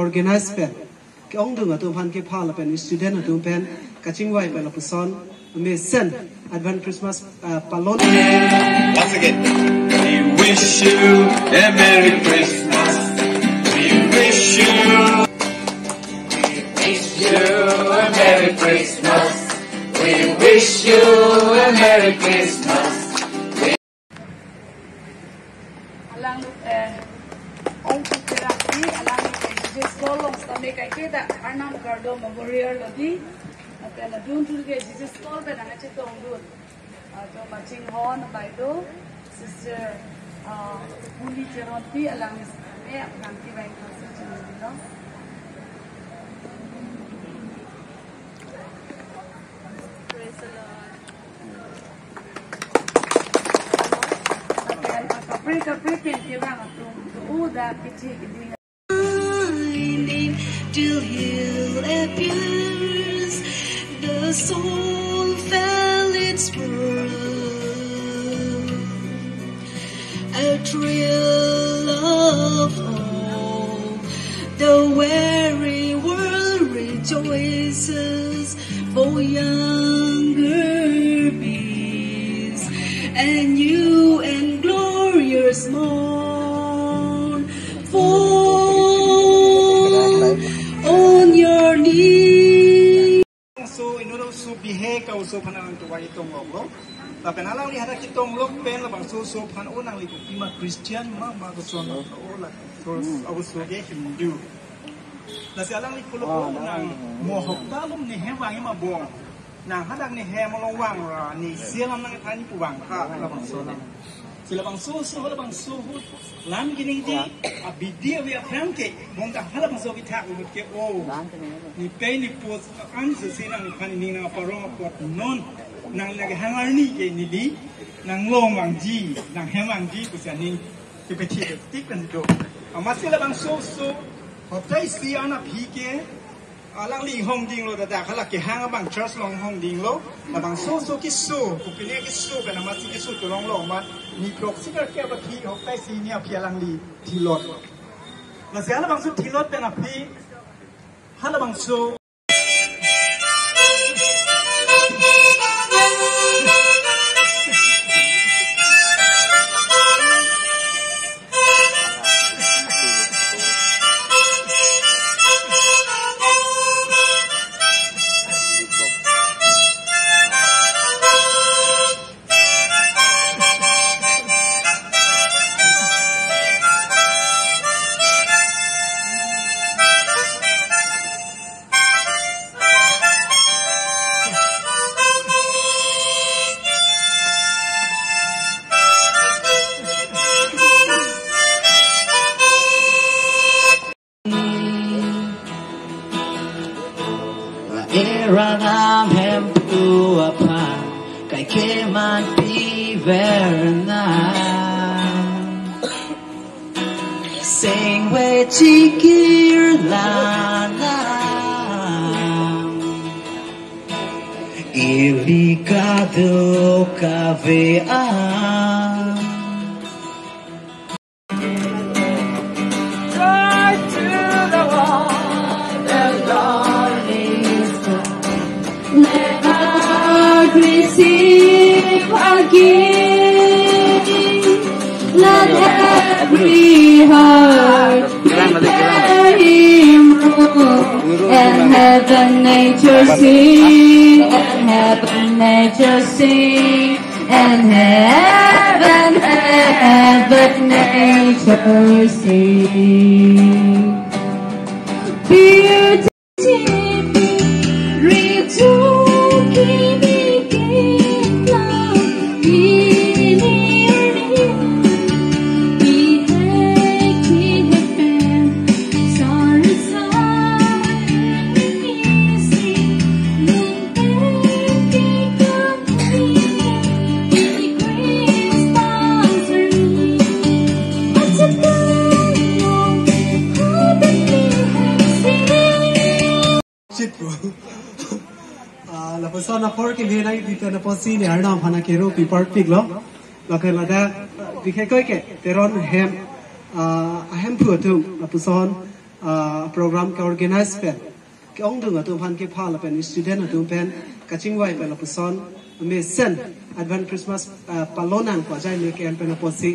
organize pen ke ong dung atum han ke pha pen student atum pen kaching wai pen la puson me sen advance christmas uh, palon Once again, we wish you a Merry Christmas. We wish you. We wish you a Merry Christmas. We wish you a Merry Christmas. alang eh ong therapy alang kay Jesus kolong sama kayak kita anam kardo memorial lagi. Apa yang dulu dulu ke Jesus kolong dan anak cipta undur. Jo macam hon by do sister bunyi ceranti alam ini nanti baik masa cerita. Praise the Lord. Apa yang apa pergi ke pergi ke orang tu. Uda kecil ini. Till he'll appears the soul fell its world a thrill of hope. The weary world rejoices for younger bees. And new and glorious morn bihe ka so phanang to wai tong lok lo ta pen alang ni hada ki tong lok pen la bang so so phan o nang li ku ma christian ma ma ko so no o la so au so ge hindu la se alang li ku lo ko nang mo hok ta lum ni he wang ma bong nang hadang ni he ma long wang ra ni sia lam nang than ni pu wang kha la bang so na sila bang so so la bang so hu lam gini di abidia wi apram ke mong ka hala bang so ki tha u ke o ni pe ni po an se se nang khan ni na parong pot non. Nang na ke hangar ni ke ni di nang long wang ji nang hem wang ji ku sia ni ke pe ke tik kan do ama sila bang so so ho tai si ana phi ke alang li hong ding lo da da khala ke hang bang church long hong ding lo la bang so so ki so ku ke ne ki so ka na ma si ki so to long lo ma ni krok si ka ke ba phi ho tai si ni a phi alang li thi lot la sia la bang so thi lot pe na phi hala bang so 일어나 햄부 아파 It might be very nice Sing with cheeky la la Ele cadê o And heaven nature sing, and heaven nature sing, and heaven, heaven nature sing. সম্পৰ্কে হেৰাই বিতৰণ পচিলে আৰু নাম ফানা কেৰু পিপৰ পিগল লগে লগে বিশেষকৈ কে তেৰণ হেম হেম ফু অথু। পুচন প্ৰগ্ৰাম কে অৰ্গেনাইজ পেন। কং দু অথু ফান কে ফাল পেন ষ্টুডেণ্ট অথু পেন। কাচিং ৱাই পেন পুচন মে চেন এডভান খ্ৰীষ্টমাছ পালন আন কোৱা যায়। নেকি এন পেন পচি।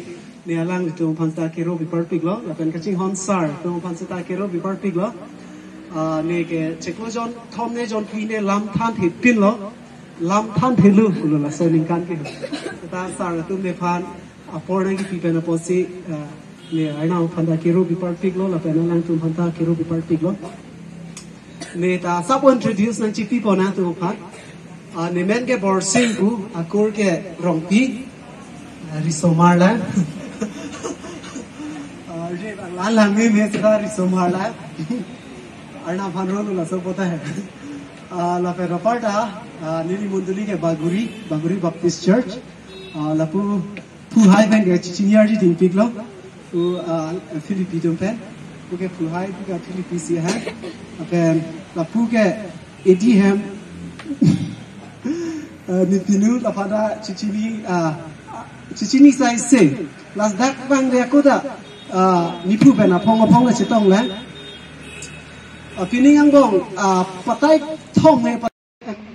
নেয়ালাং অথু ফান তাৰ কেৰু বিপৰ পিগল পেন কাচিং হম ছাৰ তু ফান তাৰ কেৰু বিপৰ পিগল নেকে চেকলজন থম নে জন ফুইনে লাম থান হিপিনল lam than thelu kulo la sonin kan ke ta sar tu me phan aporna ki pi pena posi le aina phanda ki ro bi par piglo la pena lang tu phanda ki ro bi par piglo ne ta sab introduce nan chi pi pona tu phan a ne men ke bor sin ku akur ke rong pi risomar la लाल लांगे में सदा रिसोमार ला अरना फानरो ला सब पता है आ ला पे रपाटा नीली मुंदली के बागुरी बागुरी बप्टिस्ट चर्च लापू फू हाई बेन के चिचिनियर जी दिन पिकलो उ फिलिपी तुम पे पुके फू हाई पुके फिलिपी सी है पे लापू के एडी है निपिनु लापादा चिचिनी चिचिनी साइज से last dak bang dia ko da ni pu ben a phong a phong la chi tong la a pini ang bong a patai thong ne tong na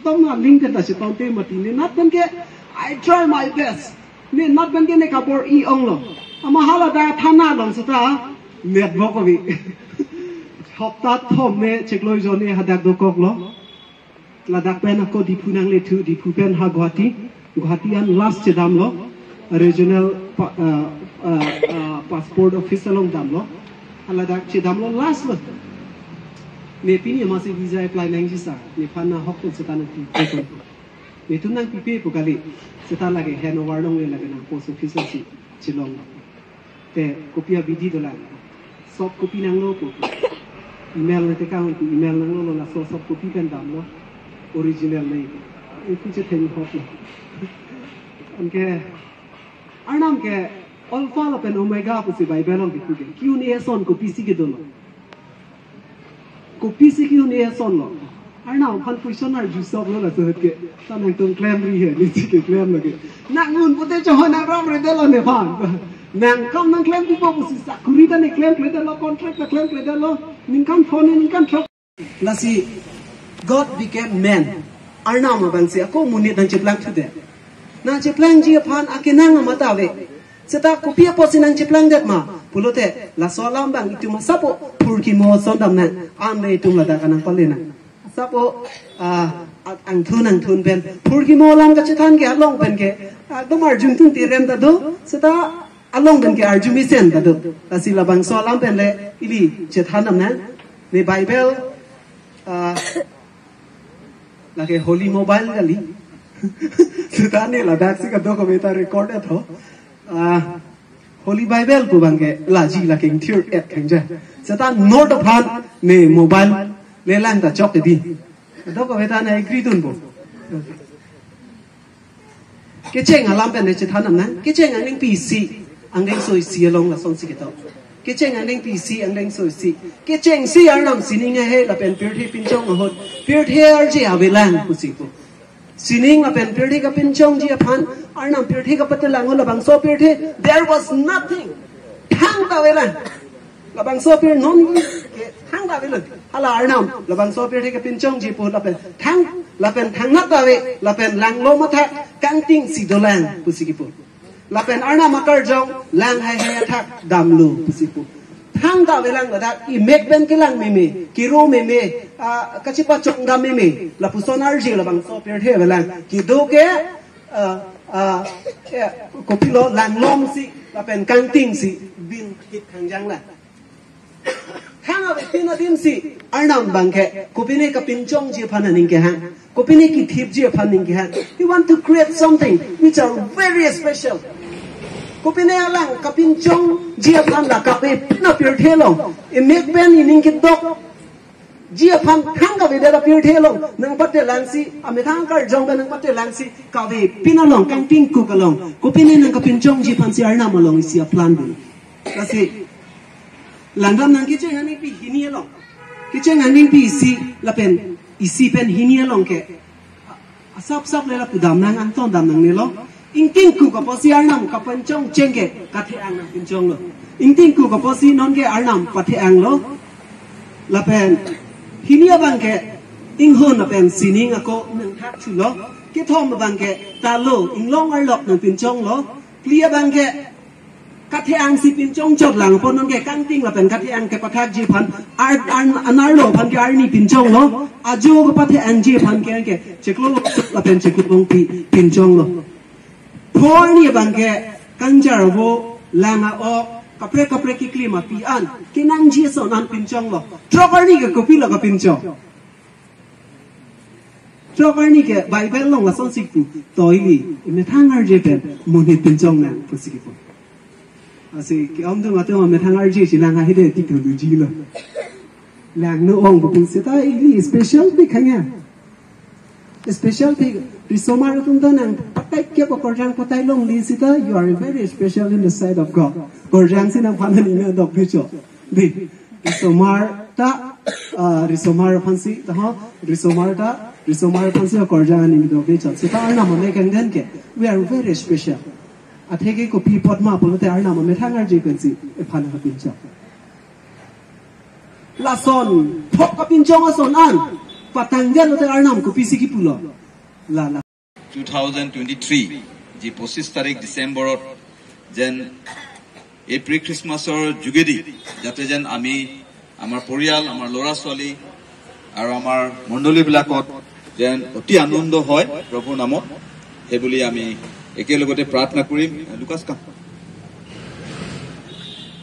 तब ना लिंक तो से तौते ने ना तन के आई ट्राई माय बेस्ट ने ना तन के ने कपोर ई ओंग लो अम हाला था ना दन से नेट बो कवि हप्ता थम ने चेक लोय जने हदा दो कक लो लदा पेन को दिपुनांग ले थु दिपु पेन हा गुवाहाटी गुवाहाटी अन लास्ट से दाम लो रीजनल पासपोर्ट ऑफ़िस अलोंग दाम लो अलदा चे दाम लो last Me pini ama se visa apply nang si sa. Me pan na hokto sa tanong pi. Me tun nang pipi po kali sa lagi hen o warlong yun lagi na post office si chilong Te kopya bidi dola. Sob kopi nang lo po. Email na te ka hong email nang lo lo na so sob kopi kan dam lo. Original na ito. Ito siya ten hok lo. Anke arnam ke all fall up and oh my god po si bay benong bitugin. Kiyo ni eson ko pisigidon lo. Ko pc q ne son lo arnam khan question ar ju sob lo la so ke ta nang tong claim ri he ni ti ke claim lo ke na ngun pu te cho na ram re de lo ne phan nang kam nang claim pu pu si sa kuri da ne claim kle de lo contract la claim kle de lo ning kan phone ning kan thok la si god became man arnam bang si ako munit nang cheplang thu de na cheplang ji phan akenang amata ve seta kopia posinang cheplang det ma pulote, la solam bang itu ma sapo, purki mo son dam na am ne tum la da kanang palena sapo ah, a ang thun ang thun ben, purki mo lam ka chethan ke, along pen ke ah, dom arjun tun ti rem da do, seta along pen ke arjun mi sen da do la si la bang solam pen le, ili chethan nam na ne bible a la ke holy mobile gali Sutane la dak sika doko beta record et ho. Holy Bible ko bangke la ji la king thir et khang ja. Sata note phan ne mobile le lang ta chok di. Doko ta na agree tun bo. Ke làm alam pen ne chithan nam na. Ke cheng ang ning PC ang ding soi si along la song si ke to. Ke cheng anh ding PC ang ding soi si. Ke cheng si ar nam sining he la pen pir thi pin chong hot. Pir the ar je lang, ku si ko sining apen pirthi ka pinchong ji aphan arnam pirthi ka patel lang la bangso pirthi there was nothing. Thang da velan Labang so pir non thang da velan Hala arnam Labang so pirthi ka pinchong ji pu la pen thang Lapen thang nat da ve la pen lang lo ma tha kang ting si jong lang hai hai Damlu, Pusikipu hang pu về pu thang da velang da i mek ben ke lang me me ki ro me me uh, a ka chi pa chong da me me la pu son ar ji la bang so per the velang ki do ke uh, uh, a a ko pi lo, lang lom si, la pen kang ting si, bin kit khang jang la. Hang a ve pin a dim si ar nam bang ke ko pi ne ka pin chong ji phan ning ke ha ko pi ne ki thip ji phan ning ke ha we want to create something which are very special kupine alang kapin chong jia phan la kape pina pir thelo e mek pen ining ki dok. Jia phan thang ka vedera pir thelo nang patte langsi ame thang kar jong nang patte lansi ka ve pina long kang ting ku kalong. Kupine nang kapin chong jia phan si arna malong si a plan du kasi landam nang ki cheng ani pi hini e long. Ki cheng ani pi si la pen, isi pen hini e long ke. Asap sap le la pudam nang anton dam nang ne in inting ku ka posi arnam ka panchong chenge kathe angnam pinchong lo. Inting ku ka posi non ge arnam pathe anglo lapen hinia bang ke ing hon lapen sining ako nang thak chu lo. Ke thom bang ke ta lo ing long ar lok nang pinchong lo. Clear bang ke kathe ang si pinchong chot lang pon non ge kang ting lapen kathe ang ke pathak ji phan ar an anar lo phan ke arni pinchong lo. Ajo ka pathe ang ji phan ke ke cheklo lapen chekut pin pin chong lo khoni bangke kanjar bo lama o kapre kapre ki klima pi an kinang ji so nan pinchong lo. Trokarni ke kopi lo ka pinchong trokarni ke bible long la son sik pu toili me thangar je pen moni cái ông tôi mà tôi ki om thang ato me thangar ji si hết đấy, ti tu ji lo. Lang nó ông bu pin se ta igli special bi khanya special bi প্ৰিচম আৰু তুমদন আটাইতকৈ কৰজাং কটাই লং লি চিত you are very special in the sight of God কৰজাং চি নাম ফান ইন দ্য ফিউচ দি ৰিচমাৰ তা ৰিচমাৰ ফান্সি তাহ ৰিচমাৰ তা ৰিচমাৰ ফান্সি কৰজাং আনি দ্য ফিউচ সেটা আৰু নামনে কেনগেন কে উই আৰ ভেৰি স্পেচিয়েল আঠেকে কপি পদ্মা আপোনালোকে আৰু নামনে থাঙাৰ যি ফেন্সি এফালে হাতিছ লাচন ফক কপিঞ্চ মাছন আন পাতাংগে লতে আৰু নাম কপি চিকি পুল। লা লা 2023 যি পঁচিছ তাৰিখ ডিচেম্বৰত যেন এই প্ৰি খ্ৰীষ্টমাছৰ যোগেদি যাতে যেন আমি আমাৰ পৰিয়াল আমাৰ ল'ৰা ছোৱালী আৰু আমাৰ মণ্ডলীবিলাকত যেন অতি আনন্দ হয় প্ৰভুৰ নামত। সেইবুলি আমি একেলগতে প্ৰাৰ্থনা কৰিম। লুকাছ কাম।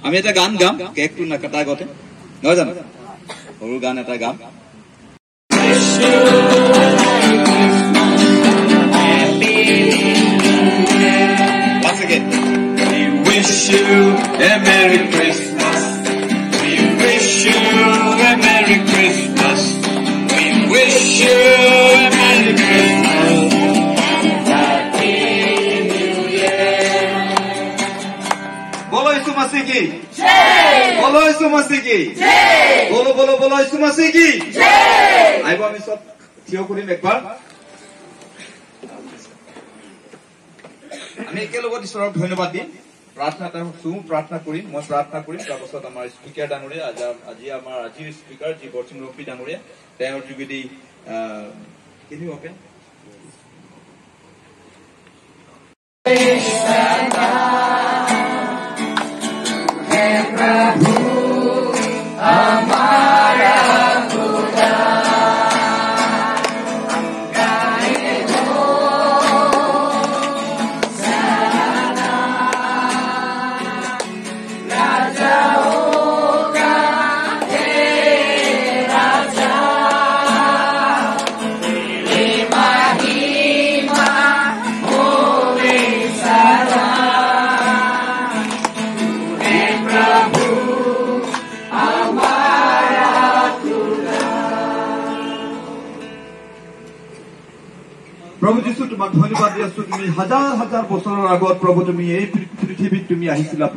আমি এটা গান গাম কেকটো নাকাটা আগতে। নহয় জানো? সৰু গান এটা গাম। again. We wish you a Merry Christmas. We wish you a Merry Christmas. We wish you a Merry Christmas. Bolay suması ki. Bolay suması ki. Bolo bolo bolay suması ki. আইব আমি সব থিয় কৰিম একবাৰ আমি একেলগত ঈশ্বৰক ধন্যবাদ দিম। প্ৰাৰ্থনা এটা প্ৰাৰ্থনা কৰিম মই প্ৰাৰ্থনা কৰিম। তাৰপাছত আমাৰ স্পীকাৰ ডাঙৰীয়া আজি আমাৰ আজিৰ স্পীকাৰ যি বৰ্চিং ৰম্পী ডাঙৰীয়া তেওঁৰ যোগেদি আছো তুমি হাজাৰ হাজাৰ বছৰৰ আগত প্ৰভু তুমি এই পৃ- পৃথিৱীত তুমি আহিছিলা.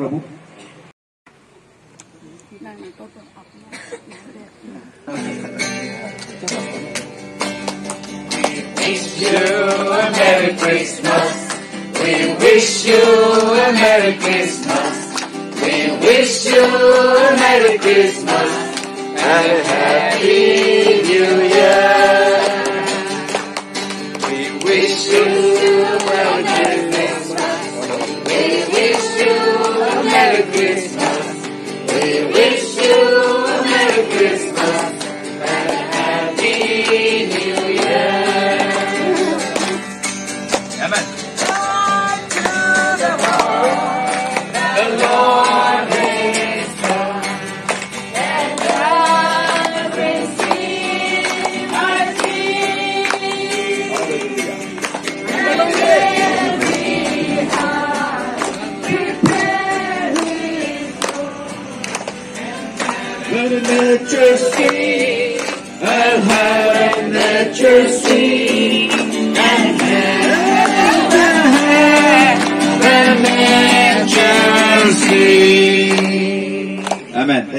We wish you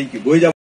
tem que.